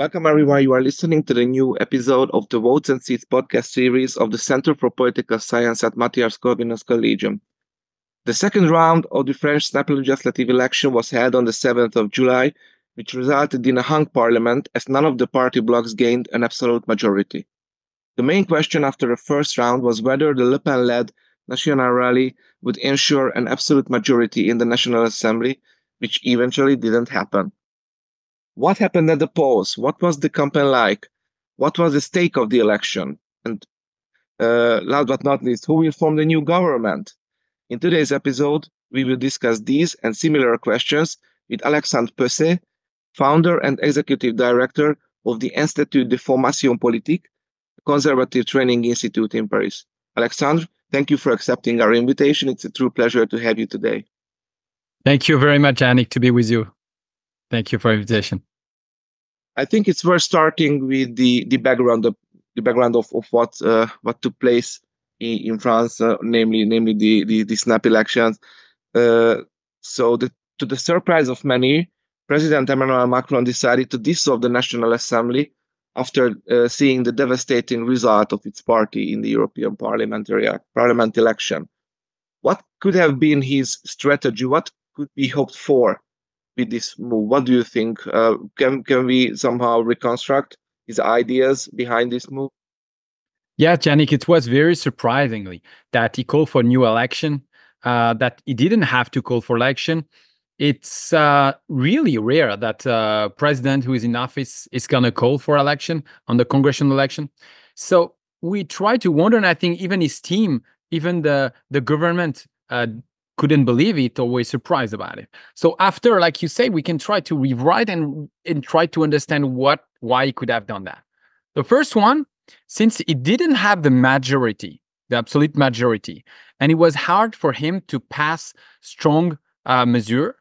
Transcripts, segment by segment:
Welcome, everyone. You are listening to the new episode of the Votes and Seats podcast series of the Center for Political Science at Mathias Corvinus Collegium. The second round of the French snap legislative election was held on the 7th of July, which resulted in a hung parliament as none of the party blocs gained an absolute majority. The main question after the first round was whether the Le Pen led National Rally would ensure an absolute majority in the National Assembly, which eventually didn't happen. What happened at the polls? What was the campaign like? What was the stake of the election? And uh, last but not least, who will form the new government? In today's episode, we will discuss these and similar questions with Alexandre Pesey, founder and executive director of the Institut de Formation Politique, a conservative training institute in Paris. Alexandre, thank you for accepting our invitation. It's a true pleasure to have you today. Thank you very much, Janik, to be with you. Thank you for invitation. I think it's worth starting with the the background of the background of, of what uh, what took place in, in France, uh, namely namely the, the, the snap elections. Uh, so the, to the surprise of many, President Emmanuel Macron decided to dissolve the National Assembly after uh, seeing the devastating result of its party in the European parliamentary parliament election. What could have been his strategy? What could be hoped for with this move? What do you think? Uh, can can we somehow reconstruct his ideas behind this move? Yeah, Janik, it was very surprisingly that he called for new election. Uh, that he didn't have to call for election. It's uh, really rare that a uh, president who is in office is going to call for election on the congressional election. So we try to wonder, and I think even his team, even the the government uh, couldn't believe it or were surprised about it. So after, like you say, we can try to rewrite and, and try to understand what why he could have done that. The first one, since it didn't have the majority, the absolute majority, and it was hard for him to pass strong uh, measure,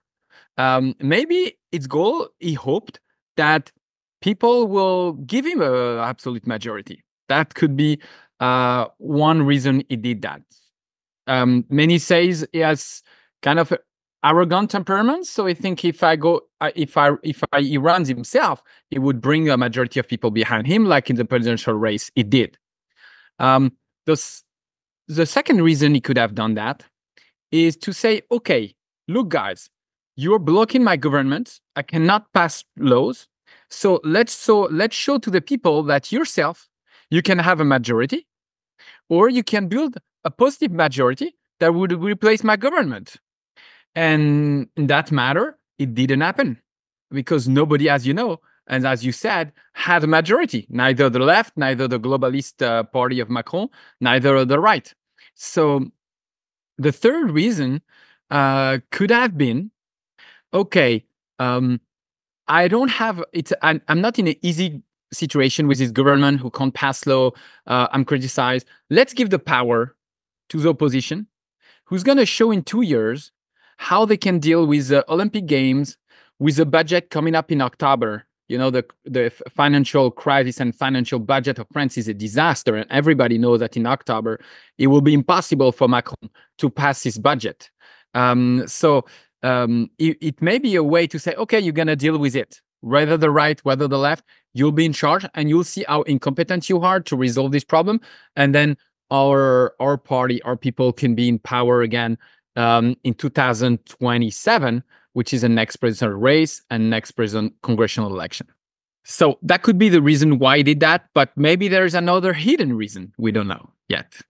um, maybe its goal, he hoped that people will give him an absolute majority. That could be uh, one reason he did that um, many says he has kind of arrogant temperament. So I think if I go, if I if I, he runs himself, he would bring a majority of people behind him, like in the presidential race, it did. Um, the the second reason he could have done that is to say, okay, look, guys, you're blocking my government. I cannot pass laws. So let's so let's show to the people that yourself you can have a majority, or you can build a positive majority that would replace my government. And in that matter, it didn't happen because nobody, as you know, and as you said, had a majority. Neither the left, neither the globalist uh, party of Macron, neither the right. So the third reason uh, could have been okay, um, I don't have it's I'm, I'm not in an easy situation with this government who can't pass law. Uh, I'm criticized. Let's give the power to the opposition, who's going to show in two years how they can deal with the Olympic Games, with the budget coming up in October. You know, the, the financial crisis and financial budget of France is a disaster. And everybody knows that in October, it will be impossible for Macron to pass his budget. Um, so um, it, it may be a way to say, okay, you're going to deal with it. Whether the right, whether the left, you'll be in charge and you'll see how incompetent you are to resolve this problem. And then our our party, our people can be in power again um, in 2027, which is the next presidential race and next president congressional election. So that could be the reason why he did that, but maybe there's another hidden reason we don't know yet.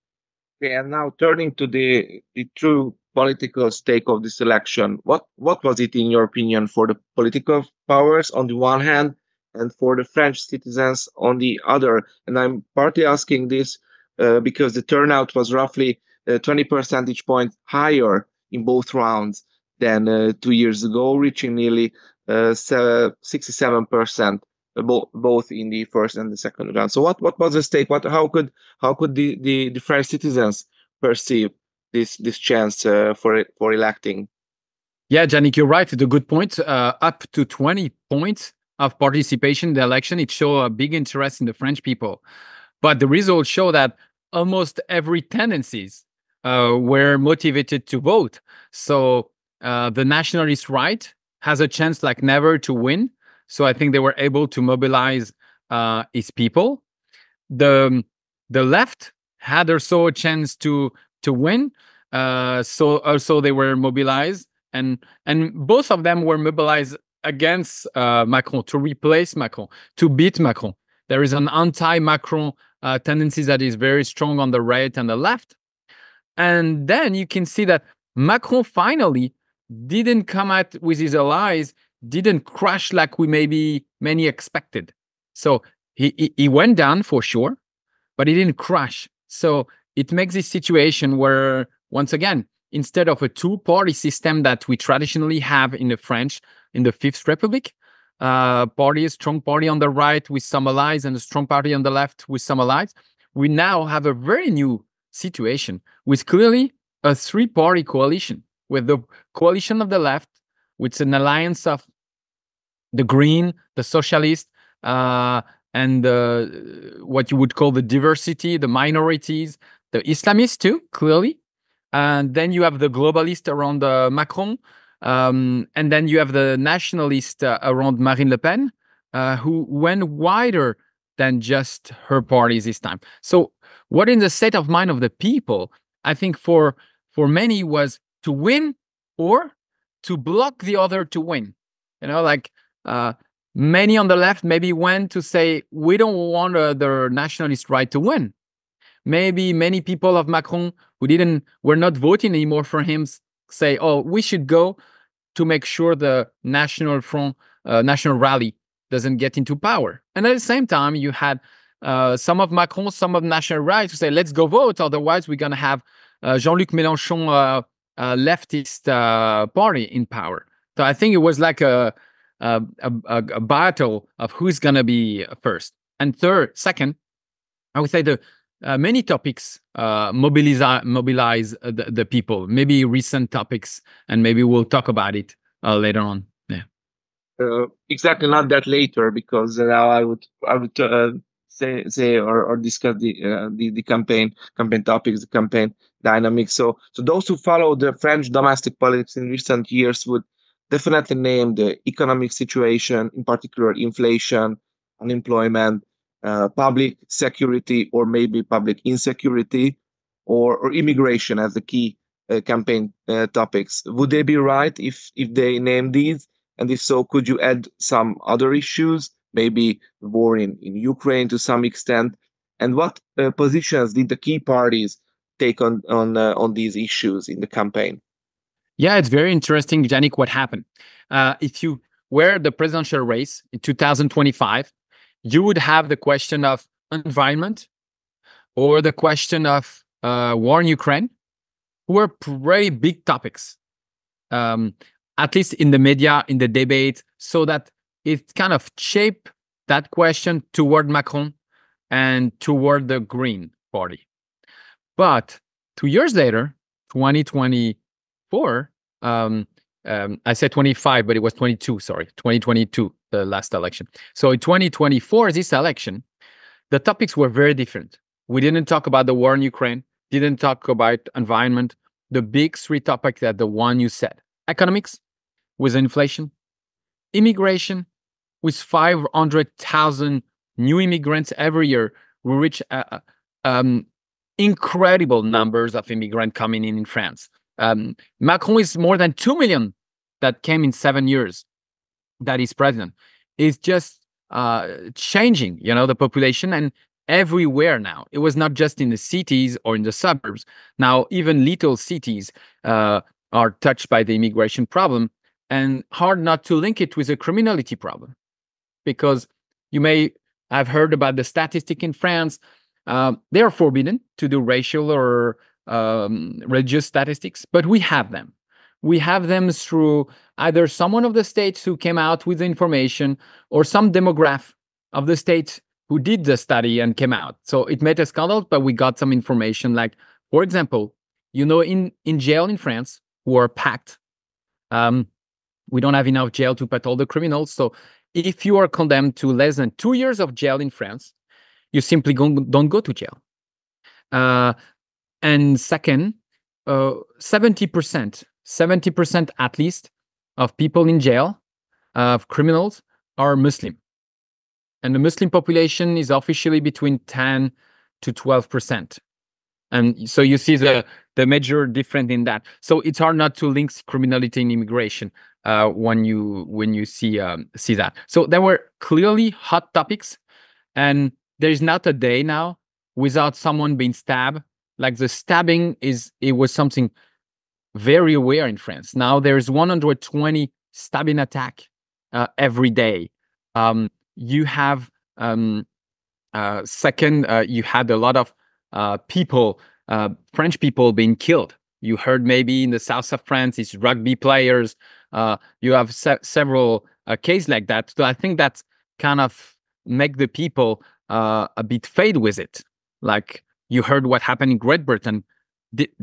Okay, and now turning to the the true political stake of this election, what what was it in your opinion for the political powers on the one hand and for the French citizens on the other? And I'm partly asking this uh, because the turnout was roughly uh, 20 percentage points higher in both rounds than uh, two years ago, reaching nearly 67% both both in the first and the second round. So what, what was the stake? What how could how could the, the, the French citizens perceive this this chance for for electing? Yeah, Janik, you're right. It's a good point. Up to 20 points of participation in the election, it showed a big interest in the French people. But the results show that almost every tendencies uh, were motivated to vote. So uh, the nationalist right has a chance like never to win. So I think they were able to mobilize uh, his people. The the left had also a chance to to win. Uh, so also they were mobilized, and and both of them were mobilized against uh, Macron to replace Macron to beat Macron. There is an anti-Macron uh, tendency that is very strong on the right and the left, and then you can see that Macron finally didn't come out with his allies, didn't crash like we maybe many expected. So he, he, he went down for sure, but he didn't crash. So it makes this situation where, once again, instead of a two-party system that we traditionally have in the French, in the Fifth Republic, uh, party, a strong party on the right with some allies and a strong party on the left with some allies, we now have a very new situation with clearly a three-party coalition with the coalition of the left, which is an alliance of the Green, the Socialist, uh, and uh, what you would call the diversity, the minorities, the Islamists too, clearly. And then you have the globalist around uh, Macron, um, and then you have the nationalist uh, around Marine Le Pen, uh, who went wider than just her party this time. So, what in the state of mind of the people, I think for for many was to win or to block the other to win. You know, like uh, many on the left maybe went to say we don't want uh, the nationalist right to win. Maybe many people of Macron who didn't were not voting anymore for him say, "Oh, we should go to make sure the National Front, uh, National Rally doesn't get into power." And at the same time, you had uh, some of Macron, some of National Rally to say, "Let's go vote, otherwise we're gonna have uh, Jean-Luc Mélenchon uh, uh, leftist uh, party in power. So I think it was like a a, a, a battle of who's gonna be first and third. Second, I would say the uh, many topics uh, mobilize mobilize the, the, people. Maybe recent topics, and maybe we'll talk about it uh, later on. Yeah. exactly, not that later because now I would I would say say or, or discuss the, uh, the the campaign campaign topics, the campaign dynamics. So so those who follow the French domestic politics in recent years would definitely name the economic situation, in particular inflation, unemployment, uh, public security, or maybe public insecurity, or or immigration as the key uh, campaign uh, topics. Would they be right if if they name these? And if so, could you add some other issues maybe war in, in Ukraine to some extent. And what uh, positions did the key parties take on on uh, on these issues in the campaign? Yeah, it's very interesting, Janik, what happened. If you were the presidential race in 2025, you would have the question of environment or the question of uh, war in Ukraine, were pretty big topics, um, at least in the media, in the debate, so that it kind of shaped that question toward Macron and toward the Green Party. But two years later, 2024, um, um, I said 25, but it was 22, sorry, 2022, the last election. So in 2024, this election, the topics were very different. We didn't talk about the war in Ukraine, didn't talk about environment. The big three topics that the one you said economics with inflation, immigration, with 500,000 new immigrants every year, we reach uh, uh, um, incredible numbers of immigrants coming in in France. Um, Macron is more than 2 million that came in seven years that is president. It's just uh, changing, you know, the population and everywhere now. It was not just in the cities or in the suburbs. Now, even little cities uh, are touched by the immigration problem and hard not to link it with a criminality problem because you may have heard about the statistic in France. Uh, they are forbidden to do racial or um, religious statistics, but we have them. We have them through either someone of the states who came out with the information or some demograph of the state who did the study and came out. So it made a scandal, but we got some information like, for example, you know, in, in jail in France, who are packed, um, we don't have enough jail to put all the criminals. So if you are condemned to less than two years of jail in France, you simply don't go to jail. Uh, and second, uh, 70%, 70% at least of people in jail, of criminals, are Muslim. And the Muslim population is officially between 10 to 12%. And so you see the, the major difference in that. So it's hard not to link criminality and immigration uh, when you when you see um, see that. So there were clearly hot topics, and there is not a day now without someone being stabbed. Like the stabbing is it was something very aware in France. Now there's 120 stabbing attack uh, every day. Um, you have um, uh, second, uh, you had a lot of uh, people, uh, French people being killed. You heard maybe in the south of France, it's rugby players. Uh, you have se- several cases like that. So I think that's kind of make the people a bit fade with it. Like you heard what happened in Great Britain.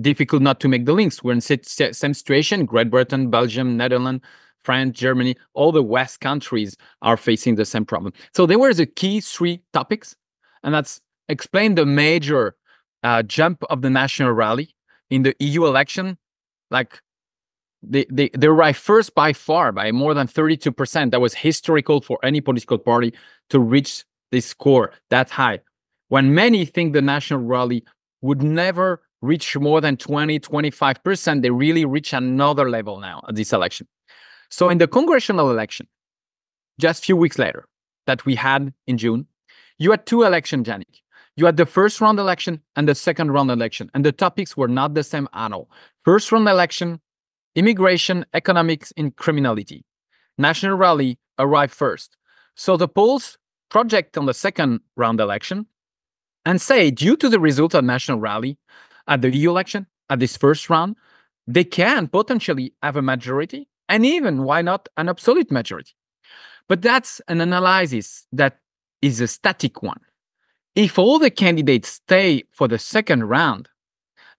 Difficult not to make the links. We're in same situation. Great Britain, Belgium, Netherlands, France, Germany, all the West countries are facing the same problem. So there were the key three topics, and that's explain the major uh, jump of the national rally in the EU election. Like they, they, they arrived first by far by more than 32%. That was historical for any political party to reach this score that high. When many think the national rally would never reach more than 20, 25%, they really reach another level now at this election. So in the congressional election, just few weeks later, that we had in June, you had two elections, Janik. You had the first round election and the second round election, and the topics were not the same at all. First round election, immigration, economics, and criminality. National Rally arrived first. So the polls project on the second round election and say, due to the result of National Rally at the EU election, at this first round, they can potentially have a majority and even why not an absolute majority. But that's an analysis that is a static one. If all the candidates stay for the second round,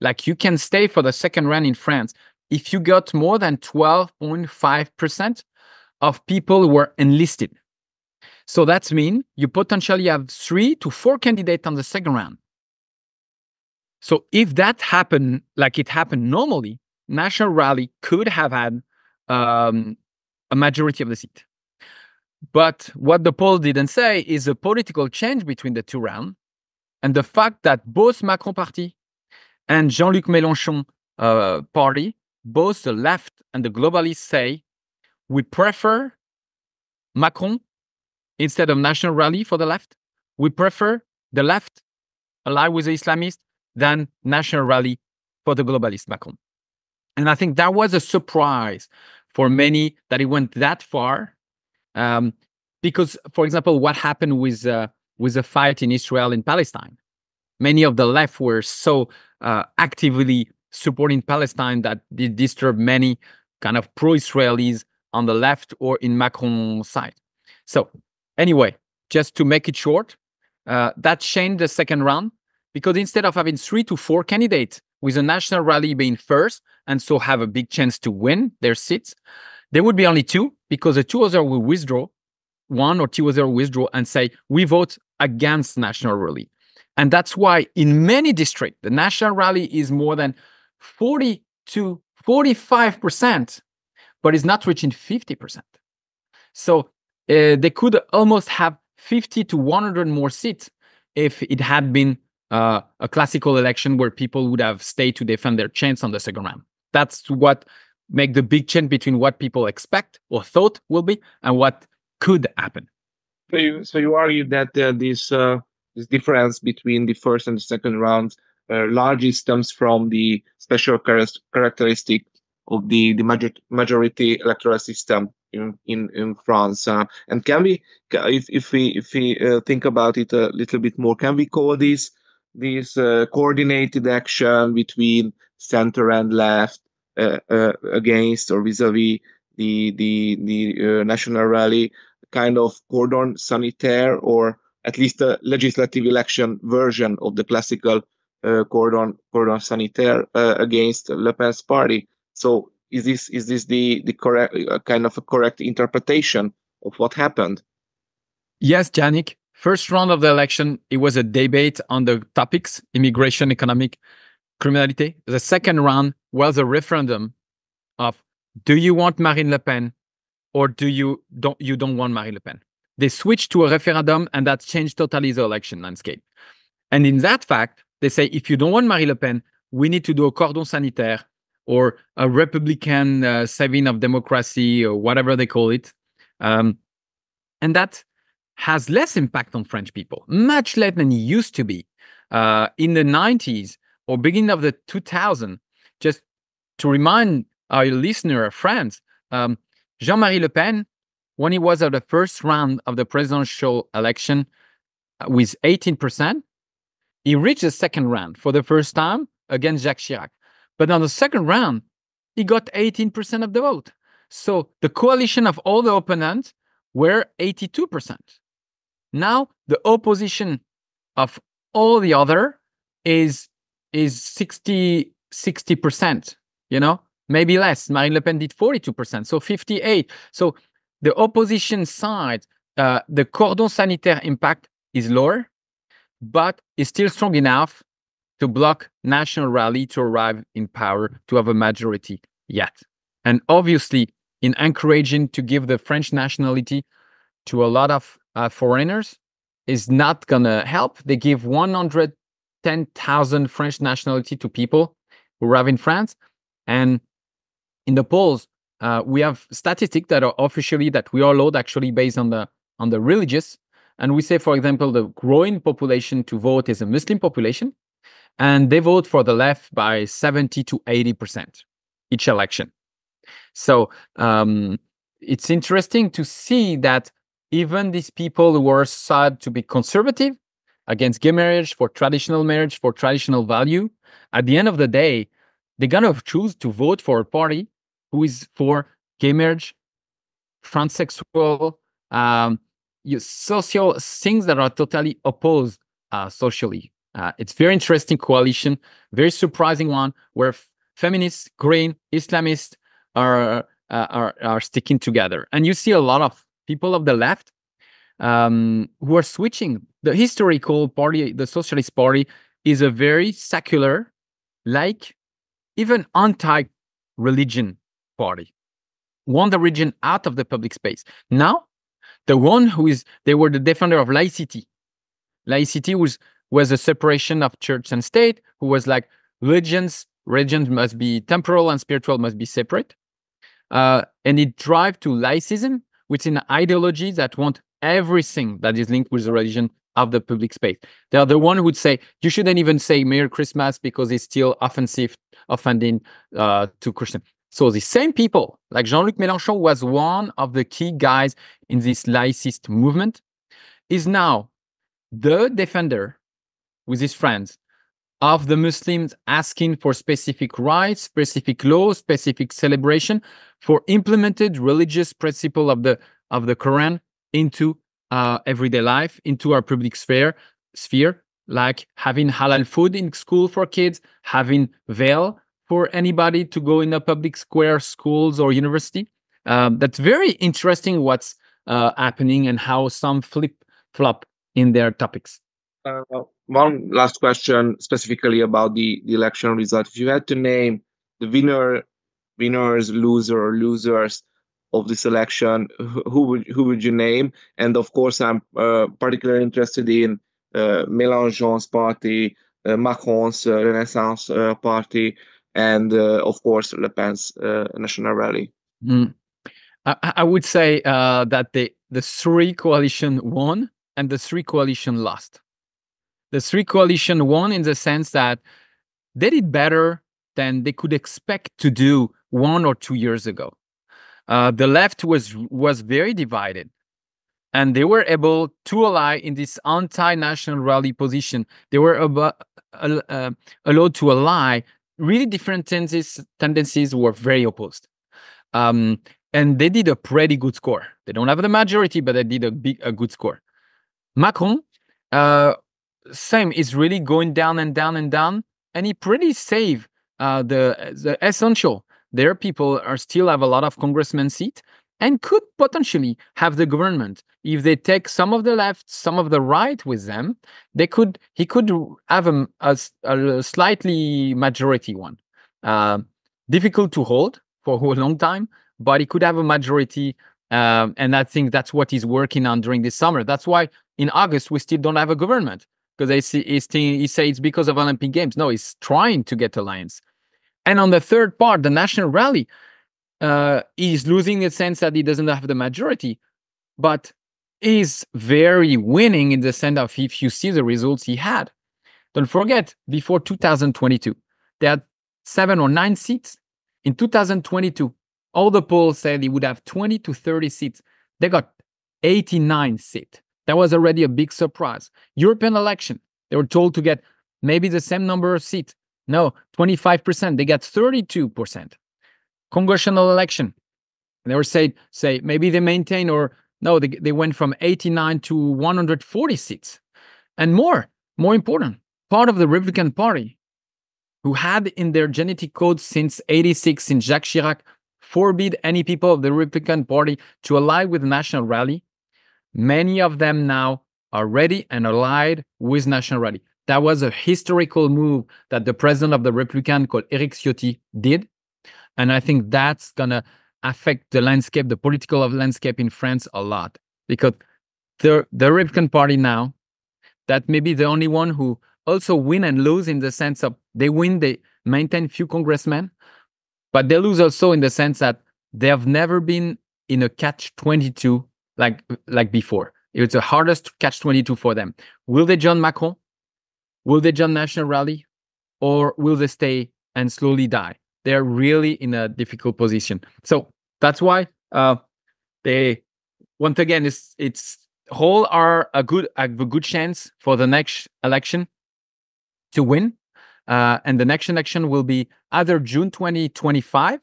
like you can stay for the second round in France, if you got more than 12.5% of people who were enlisted. So that means you potentially have three to four candidates on the second round. So if that happened like it happened normally, National Rally could have had um, a majority of the seat. But what the poll didn't say is a political change between the two rounds and the fact that both Macron party and Jean-Luc Mélenchon uh, party, both the left and the globalists say we prefer Macron instead of National Rally for the left. We prefer the left ally with the Islamists than National Rally for the globalist Macron. And I think that was a surprise for many that it went that far. Um, because, for example, what happened with uh, with the fight in Israel and Palestine, many of the left were so uh, actively supporting Palestine that it disturbed many kind of pro-Israelis on the left or in Macron's side. So, anyway, just to make it short, uh, that changed the second round because instead of having three to four candidates with a national rally being first and so have a big chance to win their seats. There would be only two because the two others will withdraw, one or two others withdraw and say, we vote against national rally. And that's why in many districts, the national rally is more than 40 to 45%, but it's not reaching 50%. So uh, they could almost have 50 to 100 more seats if it had been uh, a classical election where people would have stayed to defend their chance on the second round. That's what make the big change between what people expect or thought will be and what could happen. So you, so you argue that uh, this uh, this difference between the first and the second rounds uh, largely stems from the special char- characteristic of the the major- majority electoral system in in, in France. Uh, and can we, if if we if we uh, think about it a little bit more, can we call this this uh, coordinated action between center and left uh, uh, against or vis-a-vis the the the national rally kind of cordon sanitaire or at least a legislative election version of the classical uh, cordon cordon sanitaire uh, against Le Pen's party. So is this is this the the correct uh, kind of a correct interpretation of what happened? Yes, Janik. First round of the election, it was a debate on the topics immigration, economic, criminality. The second round was a referendum of do you want Marine Le Pen or do you don't you don't want Marine Le Pen? they switched to a referendum, and that changed totally the election landscape. And in that fact, they say if you don't want Marine Le Pen, we need to do a cordon sanitaire or a Republican uh, saving of democracy or whatever they call it. Um, and that has less impact on French people, much less than it used to be. Uh, in the 90s or beginning of the 2000, just to remind our listener, friends, um, Jean-Marie Le Pen, when he was at the first round of the presidential election uh, with 18%, he reached the second round for the first time against Jacques Chirac. But on the second round, he got 18% of the vote. So the coalition of all the opponents were 82%. Now the opposition of all the other is is 60 60%, you know? Maybe less. Marine Le Pen did 42%, so 58. So the opposition side, uh, the cordon sanitaire impact is lower but is still strong enough to block national rally to arrive in power to have a majority yet. And obviously, in encouraging to give the French nationality to a lot of uh, foreigners is not going to help. They give 110,000 French nationality to people who arrive in France. And in the polls, uh, we have statistics that are officially that we are allowed actually based on the on the religious and we say, for example, the growing population to vote is a Muslim population, and they vote for the left by 70 to 80% each election. So um, it's interesting to see that even these people who are said to be conservative against gay marriage, for traditional marriage, for traditional value, at the end of the day, they're going to choose to vote for a party who is for gay marriage, transsexual, um, social things that are totally opposed uh, socially. Uh, it's very interesting coalition, very surprising one where feminists, green, Islamists are, uh, are are sticking together, and you see a lot of people of the left um, who are switching. The historical party, the Socialist Party, is a very secular, like even anti-religion party. Want the religion out of the public space. Now the one who is they were the defender of laicity laicity was was a separation of church and state who was like religions religions must be temporal and spiritual must be separate uh, and it drive to laicism an ideology that want everything that is linked with the religion of the public space. They are the one who would say you shouldn't even say merry christmas because it's still offensive offending uh, to christian. So the same people, like Jean-Luc Mélenchon was one of the key guys in this laicist movement, is now the defender with his friends of the Muslims asking for specific rights, specific laws, specific celebration for implemented religious principle of the of the Quran into uh, everyday life, into our public sphere, sphere, like having halal food in school for kids, having veil for anybody to go in a public square, schools or university. Um, that's very interesting what's uh, happening and how some flip flop in their topics. Uh, one last question specifically about the, the election result. If you had to name the winner, winners, loser, or losers of this election, who would who would you name? And of course, I'm uh, particularly interested in uh, Mélenchon's party, uh, Macron's uh, Renaissance uh, party, and uh, of course Le Pen's national rally. Mm. I, I, would say that the the three coalition won and the three coalition lost. The three coalition won in the sense that they did better than they could expect to do one or two years ago. Uh, the left was was very divided, and they were able to ally in this anti-national rally position. They were uh, allowed to ally really different tendencies tendencies were very opposed. Um, and they did a pretty good score. They don't have the majority, but they did a big a good score. Macron, uh, same is really going down and down and down, and he pretty save uh, the the essential. Their people are still have a lot of congressman seat and could potentially have the government if they take some of the left, some of the right with them. They could he could have a, a, a slightly majority one. Uh, difficult to hold for a long time, but he could have a majority Um, and I think that's what he's working on during this summer. That's why in August we still don't have a government because they see he's he say it's because of Olympic Games. No, he's trying to get alliance. And on the third part, the national rally, uh, he's losing the sense that he doesn't have the majority, but is very winning in the sense of if you see the results he had. Don't forget, before 2022, they had seven or nine seats. In 2022, all the polls said he would have 20 to 30 seats. They got 89 seats. That was already a big surprise. European election, they were told to get maybe the same number of seats. No, 25%. They got 32%. Congressional election, they were said say maybe they maintain or no, they, they went from 89 to 140 seats. And more, more important, part of the Republican Party, who had in their genetic code since 86 in Jacques Chirac forbid any people of the Republican Party to ally with the National Rally. Many of them now are ready and allied with National Rally. That was a historical move that the president of the Republican called Eric Ciotti did. And I think that's going to affect the landscape, the political landscape in France a lot. Because the, the Republican Party now, that may be the only one who also win and lose in the sense of they win, they maintain few congressmen, but they lose also in the sense that they have never been in a catch 22 like like before. It's the hardest catch 22 for them. Will they join Macron? Will they join National Rally? Or will they stay and slowly die? They're really in a difficult position. So that's why uh, they once again it's it's whole are a good a good chance for the next election to win uh, and the next election will be either June 2025,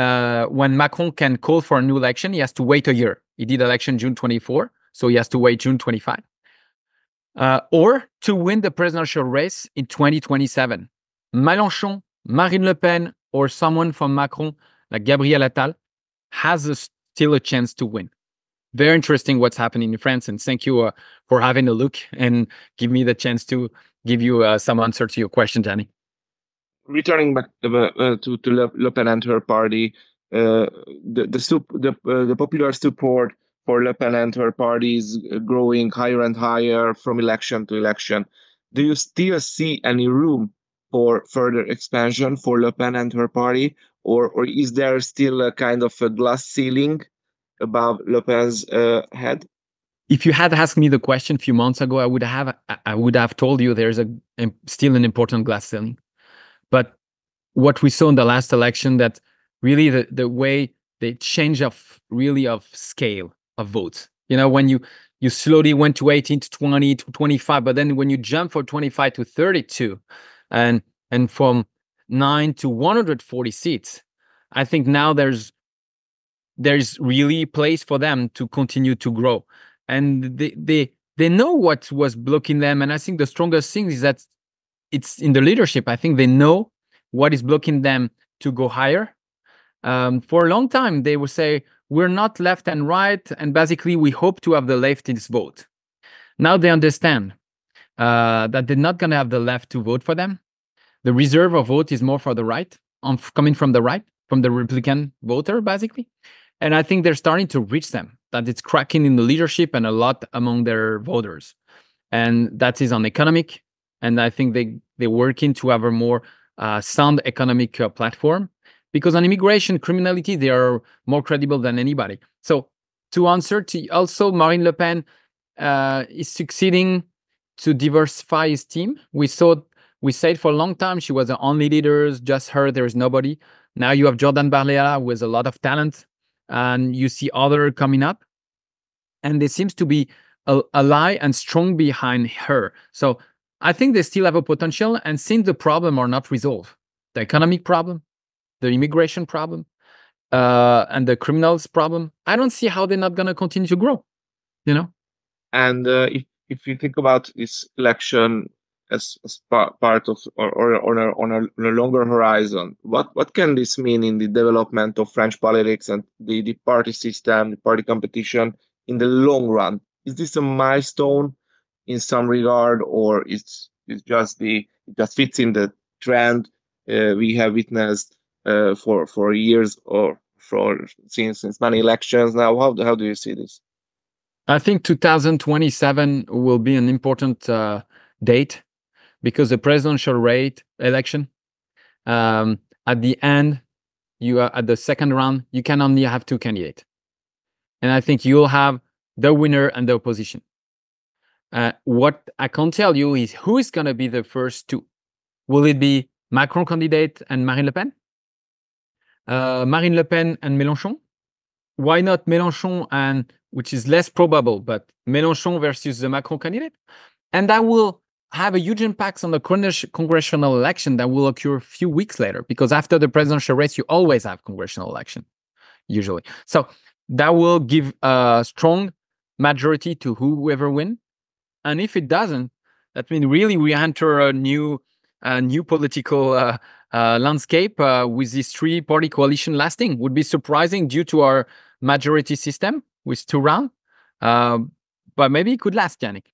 uh, when Macron can call for a new election. He has to wait a year. He did election June 24, so he has to wait June 25. Uh, or to win the presidential race in 2027. Mélenchon, Marine Le Pen, or someone from Macron, like Gabriel Attal, has a, still a chance to win. Very interesting what's happening in France, and thank you uh, for having a look and give me the chance to give you uh, some answer to your question, Danny. Returning back to, uh, to, to Le, Pen and her party, uh, the the, the, uh, the popular support for Le Pen and her party is growing higher and higher from election to election. Do you still see any room for further expansion for Le Pen and her party, or or is there still a kind of a glass ceiling above Le Pen's uh, head? if you had asked me the question a few months ago, I would have I would have told you there's a still an important glass ceiling. But what we saw in the last election that really the, the way the change of really of scale of votes. You know, when you you slowly went to 18 to 20 to 25, but then when you jump from 25 to 32 and and from 9 to 140 seats, I think now there's there's really place for them to continue to grow and they they they know what was blocking them and i think the strongest thing is that it's in the leadership. I think they know what is blocking them to go higher. Um, for a long time they would say we're not left and right and basically we hope to have the leftist vote. Now they understand uh, that they're not going to have the left to vote for them. The reserve of vote is more for the right on coming from the right from the republican voter basically. And i think they're starting to reach them that it's cracking in the leadership and a lot among their voters. And that is on economic and i think they they're working to have a more uh, sound economic uh, platform because on immigration criminality they are more credible than anybody. So to answer to also marine le pen uh, is succeeding to diversify his team. We saw we said for a long time she was the only leader just her there is nobody. Now you have jordan bardella with a lot of talent and you see other coming up. And there seems to be a, a lie and strong behind her. So i think they still have a potential and since the problem are not resolved the economic problem the immigration problem uh, and the criminals problem i don't see how they're not going to continue to grow you know and uh, if, if you think about this election as, as part of or, or, on, a, on, a, on a longer horizon. What what can this mean in the development of French politics and the, the party system, the party competition in the long run? Is this a milestone in some regard, or it's it's just the it just fits in the trend uh, we have witnessed uh, for for years or for since since many elections now. How how do you see this? I think 2027 will be an important uh, date because the presidential rate election um, at the end, you are at the second round, you can only have two candidates, and I think you'll have the winner and the opposition. Uh, what I can tell you is who is going to be the first two. Will it be Macron candidate and Marine Le Pen? Uh, Marine Le Pen and Mélenchon? Why not Mélenchon and which is less probable, but Mélenchon versus the Macron candidate? And that will have a huge impact on the congressional election that will occur a few weeks later, because after the presidential race, you always have congressional election, usually. So that will give a strong majority to whoever win. And if it doesn't, that means really we enter a new, a new political uh, uh, landscape uh, with this three-party coalition lasting. Would be surprising due to our majority system with two rounds, um, but maybe it could last, Janik.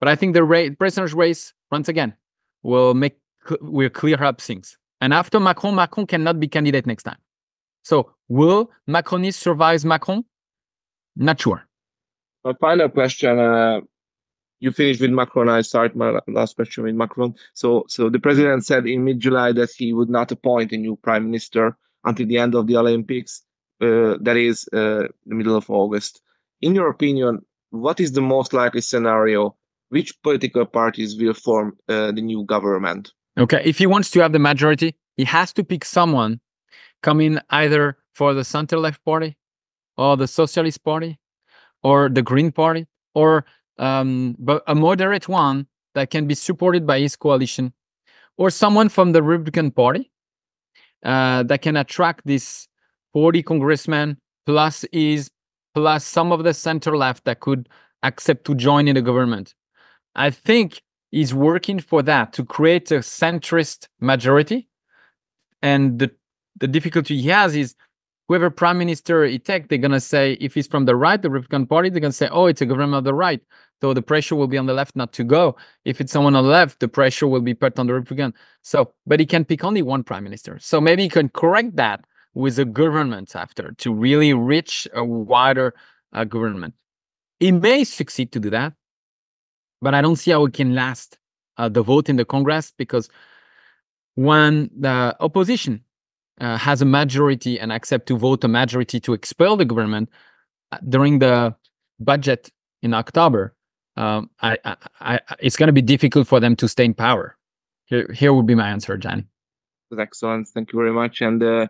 But I think the ra- president's race once again will make will clear up things. And after Macron, Macron cannot be candidate next time. So will Macronist survive Macron? Not sure. Final question. Uh, you finished with Macron. I start my last question with Macron. So, so the president said in mid-July that he would not appoint a new prime minister until the end of the Olympics. Uh, that is uh, the middle of August. In your opinion, what is the most likely scenario? Which political parties will form uh, the new government? Okay, if he wants to have the majority, he has to pick someone coming either for the center left party or the socialist party or the green party or um, but a moderate one that can be supported by his coalition or someone from the republican party uh, that can attract this 40 congressmen plus is plus some of the center left that could accept to join in the government i think he's working for that to create a centrist majority and the the difficulty he has is whoever prime minister he take, they're gonna say if he's from the right, the Republican Party, they're gonna say, oh, it's a government of the right. So the pressure will be on the left not to go. If it's someone on the left, the pressure will be put on the Republican. So, but he can pick only one prime minister. So maybe he can correct that with a government after to really reach a wider uh, government. He may succeed to do that, but I don't see how it can last uh, the vote in the Congress because when the opposition uh, has a majority and accept to vote a majority to expel the government uh, during the budget in October, um, I, I, I, it's going to be difficult for them to stay in power. Here, here would be my answer, Jan. Excellent. Thank you very much. And uh,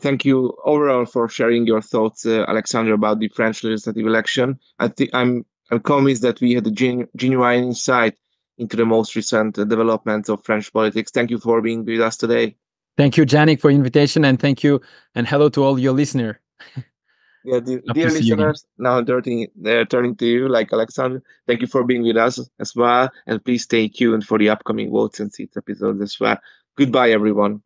thank you overall for sharing your thoughts, uh, Alexandre, about the French legislative election. I think I'm I'm convinced that we had a genu- genuine insight into the most recent uh, developments of French politics. Thank you for being with us today. Thank you, Janik, for invitation, and thank you, and hello to all your listener. Yeah, dear, dear listeners, now turning, they're turning to you, like Alexander. Thank you for being with us as well. And please stay tuned for the upcoming Votes and Seats episodes as well. Goodbye, everyone.